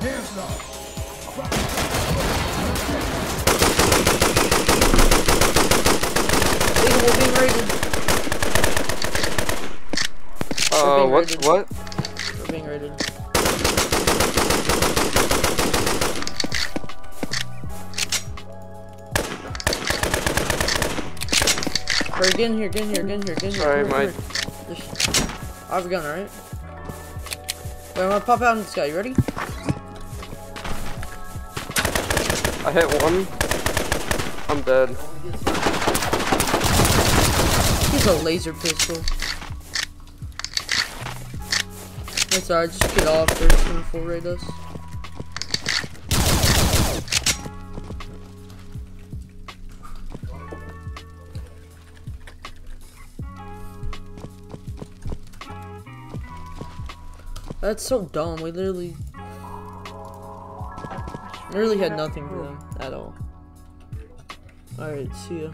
Eagle, we're being raided. Uh, raided. what? We're being raided. Hurry, get in here, get in here, get in here, get in here. Sorry, my- here, come here. Just- I have a gun, alright? Wait, I'm gonna pop out in the sky, you ready? I hit one. I'm dead. He's a laser pistol. That's alright, just get off, they're just gonna full raid us. That's so dumb, we literally... Literally had nothing for them, at all. Alright, see ya.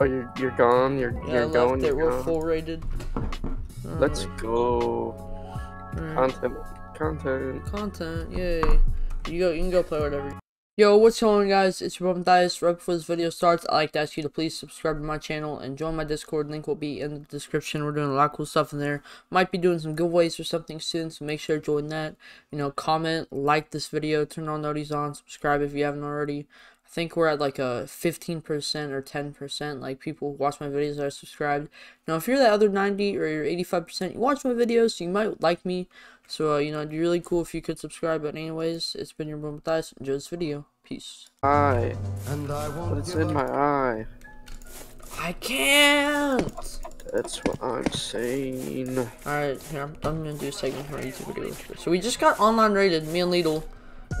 Oh, you're you're gone. You're Yeah, I you're left going. it, You're we're gone. full rated. Let's Alright, go. alright. Content. Content. content, yay. You go you can go play whatever. Yo, what's going on guys? It's your Mathias. Right before this video starts, I'd like to ask you to please subscribe to my channel and join my Discord. Link will be in the description. We're doing a lot of cool stuff in there. Might be doing some giveaways or something soon, so make sure to join that. You know, comment, like this video, turn on notifications on, subscribe if you haven't already. I think we're at like a 15% or 10%, like people who watch my videos that are subscribed. Now, if you're that other 90 or you're 85%, you watch my videos, so you might like me. So, uh, you know, it'd be really cool if you could subscribe. But anyways, it's been your brother Mathias. Enjoy this video. Peace. Eye. And I won't What's give in up. my eye? I can't! That's what I'm saying. Alright, here, I'm, I'm gonna do a segment for my YouTube video. So, we just got online rated, me and Lidl.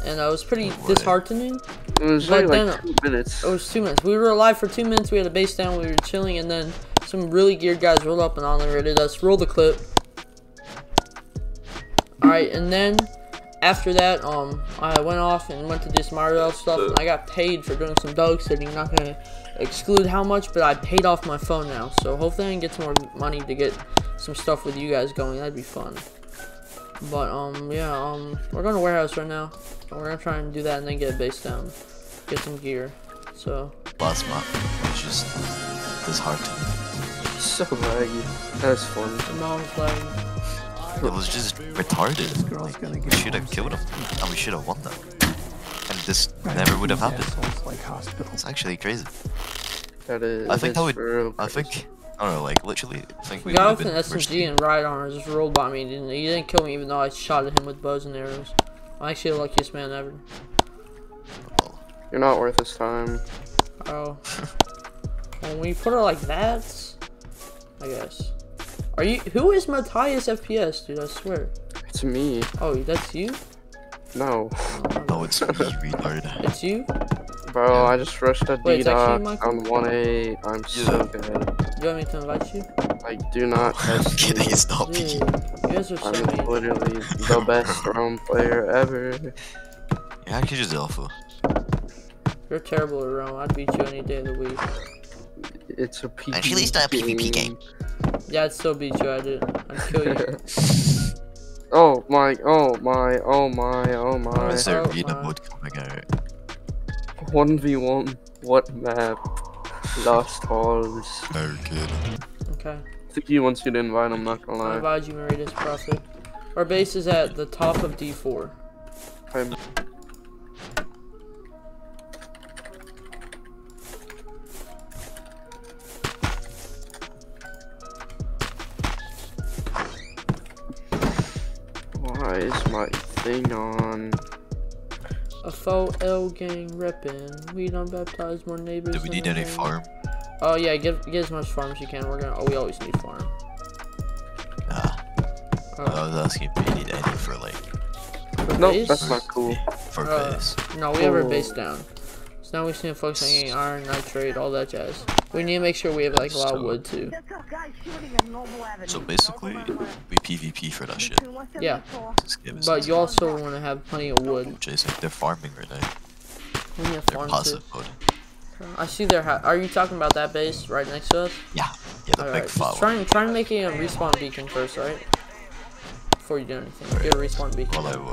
And uh, it was pretty disheartening. It was But only like then- two minutes. It was two minutes. We were alive for two minutes. We had a base down. We were chilling, and then some really geared guys rolled up and online rated us. Roll the clip. All right, and then after that, um, I went off and went to do some RL stuff, and I got paid for doing some dog sitting. Not gonna exclude how much, but I paid off my phone now. So hopefully I can get some more money to get some stuff with you guys going. That'd be fun. But um, yeah, um, we're going to warehouse right now. And we're gonna try and do that, and then get a base down, get some gear. So. last map was just disheartening. So laggy. That's fun. The mom's like, It was just retarded. Like, we should have killed him, and we should have won that. And this never would have happened. It's actually crazy. That is. I think it's that would. I think. I don't know, like literally. I think we we got would off an been SMG and ride armor just rolled by me. Didn't he? He didn't kill me even though I shot at him with bows and arrows. I'm actually the luckiest man ever. You're not worth his time. Oh. well, when you put it like that, I guess. Are you? Who is Mathias FPS, dude? I swear. It's me. Oh, that's you? No. No, it's me, retard. It's you? Bro, I just rushed a Wait, it's D-Dot Michael? on 1A. I'm so good. You want me to invite you? Like, do not I'm kidding, me. it's not Dude, me. you guys are so I'm mean. literally the best Rome player ever. Yeah, I could just alpha. You're terrible at Rome. I'd beat you any day of the week. It's a PvP Actually, it's not a PvP game. Yeah, I'd still beat you. I did. I'd kill you. oh my, oh my, oh my, oh my. Is there Oh, arena my. mode coming out? 1v1, what map? Lost Halls. Very good. Okay. I think he wants you to invite him, not gonna lie. I lie. advise you, Meritus Prophet. Our base is at the top of D4. I'm- my on? A faux L gang reppin'. We don't baptize more neighbors. Do we need any farm? Oh yeah, get get as much farm as you can. We're gonna. Oh, we always need farm. Ah, Uh, I was asking if we need any for like for No, base? that's not cool. for Uh, base. No, we have our base down. So now we just need to focus on getting iron, nitrate, all that jazz. We need to make sure we have like a lot of wood too. So basically, we PvP for that shit. Yeah. This game is But you also want to have plenty of wood. Oh, Jason, they're farming right now. We need to They're farm too. passive mode. I see their. Ha- Are you talking about that base right next to us? Yeah, yeah, the Alright, big just fat try one. and try and make a um, respawn beacon first, right? Before you do anything, get a respawn beacon. Well, I will.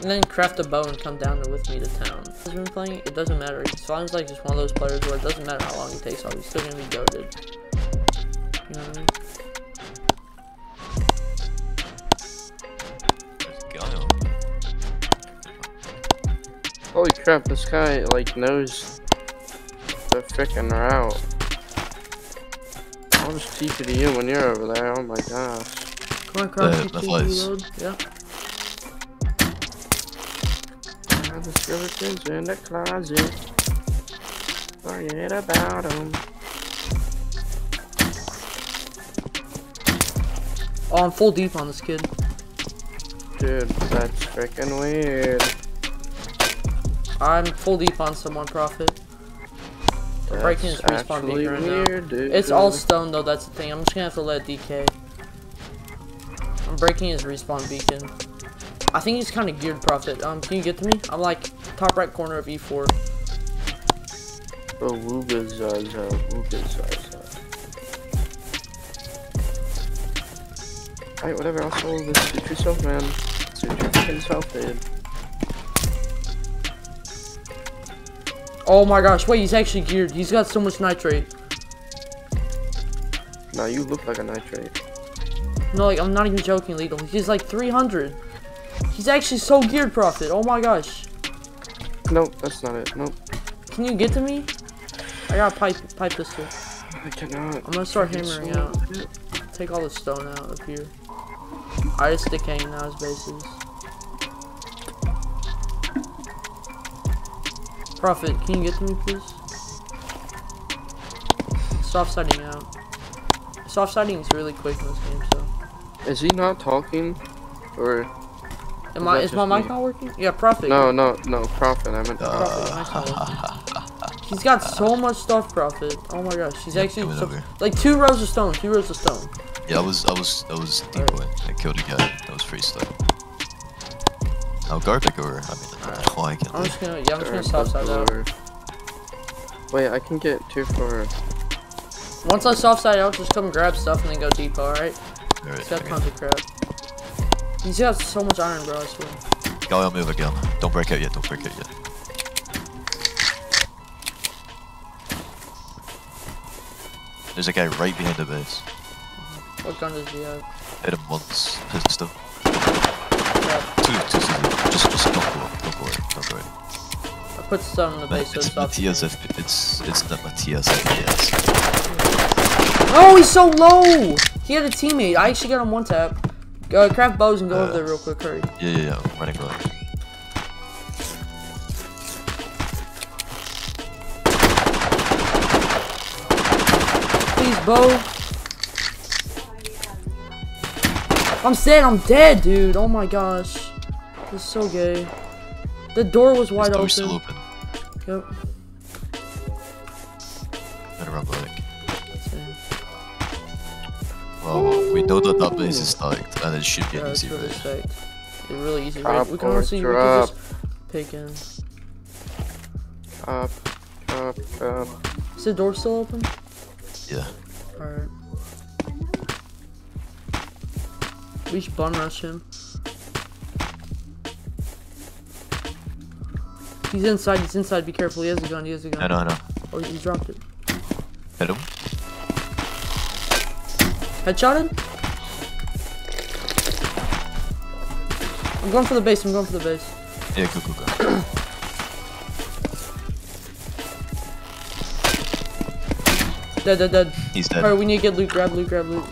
And then craft a bow and come down with me to town. Has been playing, it doesn't matter. Slime's like just one of those players where it doesn't matter how long it takes off, he's still gonna be goaded. You know what I mean? Holy crap, this guy like knows the freaking route. I'll just TP to you when you're over there. Oh my gosh. Come on, craft The- TP the flies. reload. Yeah. I have the skeletons in the closet. Forget about them. Oh, I'm full deep on this kid. Dude, that's freaking weird. I'm full deep on someone, Prophet. We're breaking his respawn beacon right now. dude. It's all stone though, that's the thing. I'm just gonna have to let decay. I'm breaking his respawn beacon. I think he's kind of geared, Prophet. Um, can you get to me? I'm like top right corner of E E4. Oh, Wooga Zaza, Zaza. Alright, whatever, I'll solve this. Suit yourself, man. Suit your freaking self, dude. Oh my gosh, wait, he's actually geared. He's got so much nitrate. Now you look like a nitrate. No, like, I'm not even joking, Lethal. He's like 300. He's actually so geared, Prophet. Oh my gosh. Nope, that's not it. Nope. Can you get to me? I got a pipe, pipe pistol. I cannot. I'm gonna start hammering out. Take all the stone out of here. I just decaying now his bases. Prophet, can you get to me, please? Soft siding out. Soft siding is really quick in this game, so. Is he not talking? Or Am Is I? that Is my mic me? not working? Yeah, Prophet. no, no, no, Prophet. I meant Prophet, your He's got so much stuff, Prophet. Oh my gosh, he's Yeah, actually so, like two rows of stone. Two rows of stone. Yeah, I was, I was, I was decoy. I killed a guy. That was freestyle. Now Garpic or I mean, oh, I can't I'm just gonna, yeah, I'm just gonna soft side out. Or- Wait, I can get two for. Once I soft side out, just come grab stuff and then go deep. All right. Alright, He's got okay. tons crap. He's got so much iron, bro. I swear. Guy on move again. Don't break out yet. Don't break out yet. There's a guy right behind the base. What gun does he have? Hit him once. Pistol. Crap. Two, two, two. Just, just don't go up. Don't go. Don't go. I put stone in the base so It's it's. Mathias if it's it's the Mathias FPS. Oh, he's so low! He had a teammate. I actually got him one tap. Uh, craft bows and go over Uh. there real quick. Hurry. Yeah, yeah, yeah. I'm running right. Please, bow. I'm dead. I'm dead, dude. Oh my gosh. This is so gay. The door was wide open. still open. Yep. Better run back. Well, we know that that base is stacked, and it should be Yeah, an it's easy really raid. sick. It's really easy. Drop Right? We can or honestly we can just pick in. Up, up, up. Is the door still open? Yeah. Alright. We should bum rush him. He's inside, he's inside, be careful, he has a gun, he has a gun. I know, I know. Oh, he dropped it. Hit him. Headshotted? I'm going for the base, I'm going for the base. Yeah, go, go, go. Dead, dead, dead. He's dead. Alright, we need to get loot, grab loot, grab loot.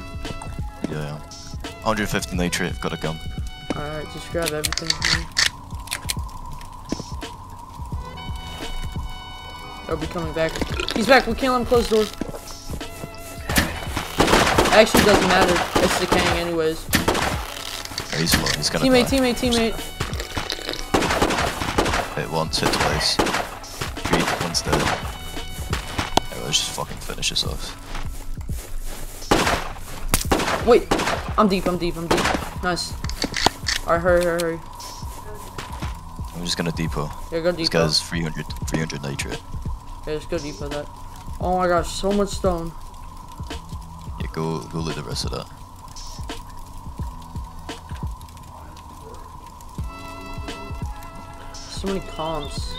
Yeah, yeah. 150 nitrate, got a gun. Alright, just grab everything. man. They'll be coming back. He's back, we can't let him close the door. Actually, doesn't matter. It's decaying anyways. Yeah, he's low, he's gonna Teammate, die. teammate, teammate. Hit once, hit twice. Three, one's dead. Yeah, let's just fucking finish this off. Wait, I'm deep, I'm deep, I'm deep. Nice. Alright, hurry, hurry, hurry. I'm just gonna depot. Yeah, go depot. This guy's 300, 300 nitrate. Yeah, just go deep with that. Oh my gosh, so much stone. Go, go loot the rest of that. so many comps.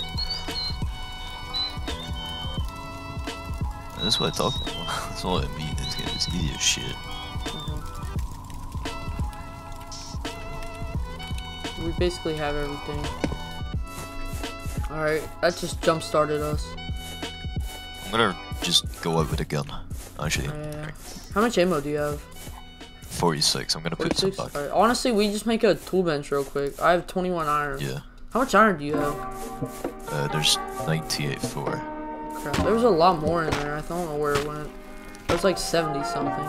That's what I talk about. That's all I mean. This game is easy as shit. Mm-hmm. We basically have everything. Alright, that just jump started us. I'm gonna just go out with a gun. Actually, Yeah. How much ammo do you have? 46. I'm gonna put some 46? back. Honestly, we just make a tool bench real quick. I have 21 iron. Yeah. How much iron do you have? Uh, there's 98 4. Crap, there was a lot more in there. I don't know where it went. It was like 70 something.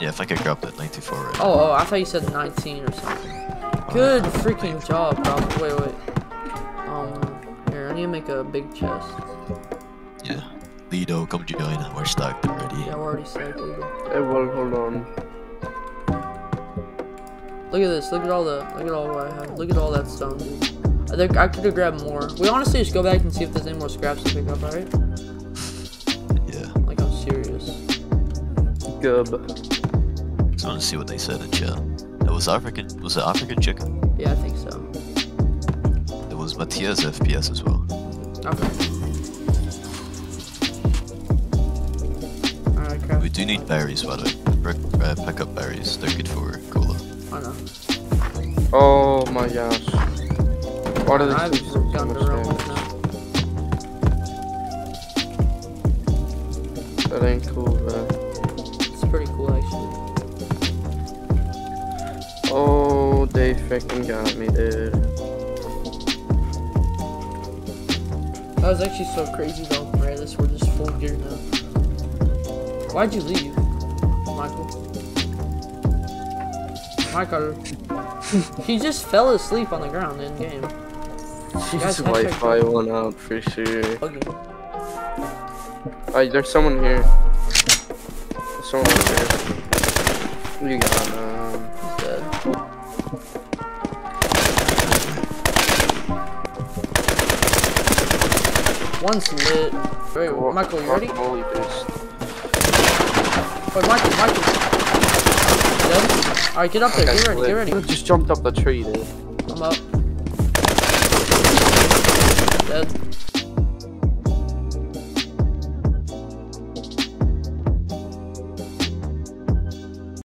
Yeah, if I could grab that 94 right. Oh, oh, I thought you said 19 or something. Good freaking job, bro. Wait, wait. Um, here, I need to make a big chest. Yeah. Lido, come join. We're stacked already. Yeah, we're already stacked, legal. Hey, well, hold on. Look at this. Look at all the. Look at all what I have. Look at all that stone. I think I could have grabbed more. We honestly just go back and see if there's any more scraps to pick up, alright? Yeah. Like I'm serious. Gub. Just want to see what they said in chat. It was African. Was it African chicken? Yeah, I think so. It was Mathias FPS as well. Okay. We do need berries, by the way. Pick- Uh, pick up berries. They're good for cola. I know. Oh my gosh. Why do I've they do so gotten much the real damage? That ain't cool, bro. It's pretty cool, actually. Oh, they freaking got me, dude. That was actually so crazy though, Morales. We're just full gear now. Why'd you leave, Michael? Michael. he just fell asleep on the ground in game. Guys, Wi-Fi one out for sure. Okay. Alright, there's someone here. There's someone here. You got um. He's dead. One's lit. Wait, Michael, you ready? Wait, Michael, Michael. Dead? Alright, get up there. Get ready, get ready. Just jumped up the tree, dude.